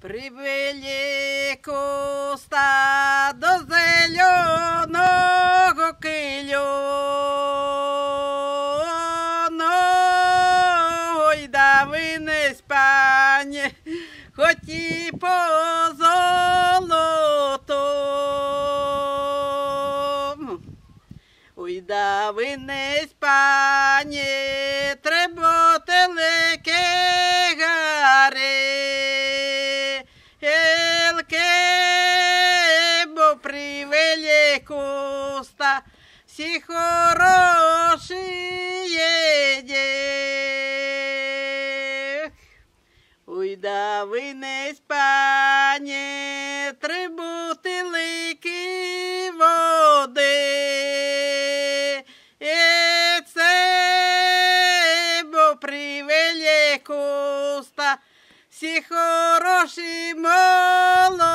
Прибилі куста до зеленого кильоного й дави не спані, хоч і по золотому. Ой, дави не спані, куста, всі хороші є. Ой, да ви не спані, три бутилики води. І це, бо привели куста, всі хороші мої.